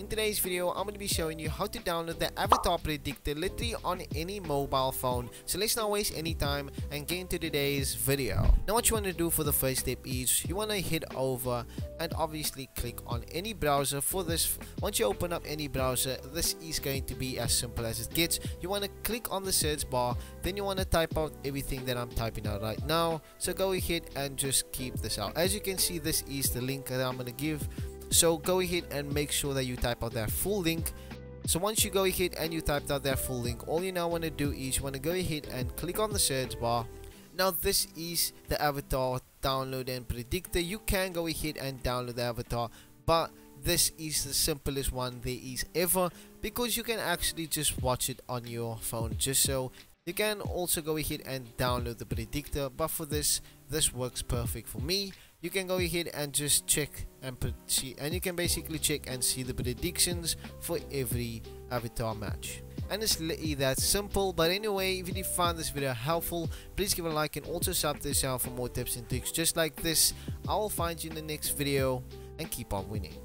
In today's video, I'm going to be showing you how to download the aviator predictor literally on any mobile phone. So let's not waste any time and get into today's video. Now what you want to do for the first step is you want to head over and obviously click on any browser for this. Once you open up any browser, this is going to be as simple as it gets. You want to click on the search bar, then you want to type out everything that I'm typing out right now. So go ahead and just keep this out. As you can see, this is the link that I'm going to give so go ahead and make sure that you type out that full link. So once you go ahead and you typed out that full link all you now want to do is you want to go ahead and click on the search bar. Now this is the aviator download and predictor. You can go ahead and download the aviator but this is the simplest one there is ever because you can actually just watch it on your phone. Just so you can also go ahead and download the predictor but for this this works perfect for me you can go ahead and just check and see and you can basically check and see the predictions for every aviator match. And it's literally that simple but anyway if you did find this video helpful please give a like and also sub this channel for more tips and tricks just like this. I will find you in the next video and keep on winning